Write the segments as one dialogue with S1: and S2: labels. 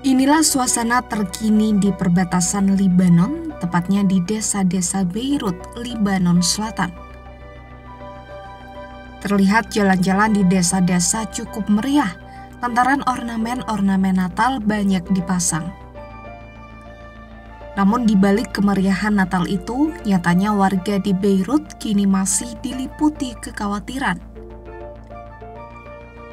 S1: Inilah suasana terkini di perbatasan Libanon, tepatnya di desa-desa Beirut, Libanon Selatan. Terlihat jalan-jalan di desa-desa cukup meriah, lantaran ornamen-ornamen Natal banyak dipasang. Namun di balik kemeriahan Natal itu, nyatanya warga di Beirut kini masih diliputi kekhawatiran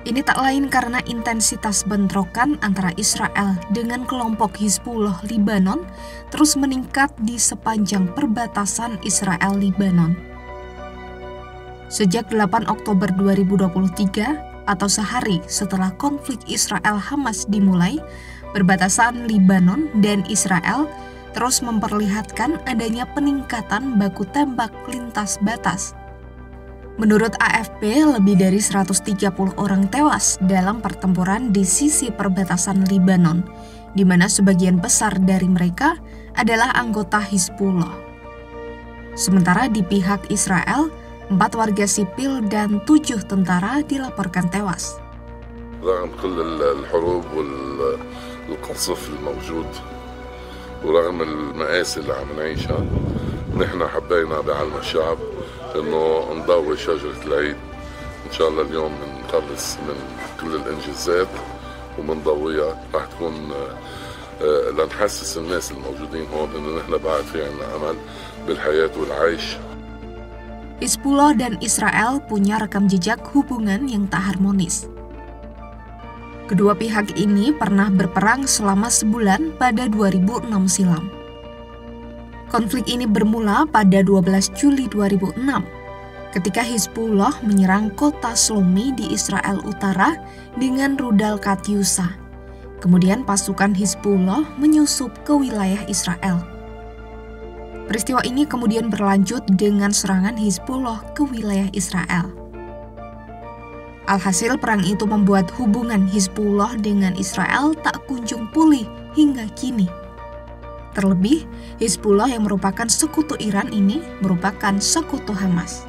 S1: ini tak lain karena intensitas bentrokan antara Israel dengan kelompok Hizbullah Libanon terus meningkat di sepanjang perbatasan Israel-Libanon. Sejak 8 Oktober 2023 atau sehari setelah konflik Israel-Hamas dimulai, perbatasan Libanon dan Israel terus memperlihatkan adanya peningkatan baku tembak lintas batas Menurut AFP, lebih dari 130 orang tewas dalam pertempuran di sisi perbatasan Libanon, di mana sebagian besar dari mereka adalah anggota Hizbullah. Sementara di pihak Israel, empat warga sipil dan tujuh tentara dilaporkan tewas.
S2: رغم كل الحروب والقصف الموجود ورغم المآسي اللي عم نعيشها نحن حبينا بعلم الشعب انه نضوي شجره العيد ان شاء الله اليوم بنخلص من كل الانجازات وبنضويها رح تكون لنحسس الناس الموجودين هون انه نحن بعد في عنا امل بالحياه والعيش
S1: Hizbullah dan Israel punya rekam jejak hubungan yang tak harmonis. Kedua pihak ini pernah berperang selama sebulan pada 2006 silam. Konflik ini bermula pada 12 Juli 2006 ketika Hizbullah menyerang kota Slomi di Israel Utara dengan rudal Katyusha. Kemudian pasukan Hizbullah menyusup ke wilayah Israel. Peristiwa ini kemudian berlanjut dengan serangan Hizbullah ke wilayah Israel. Alhasil perang itu membuat hubungan Hizbullah dengan Israel tak kunjung pulih hingga kini. Terlebih, Hizbullah yang merupakan sekutu Iran ini merupakan sekutu Hamas.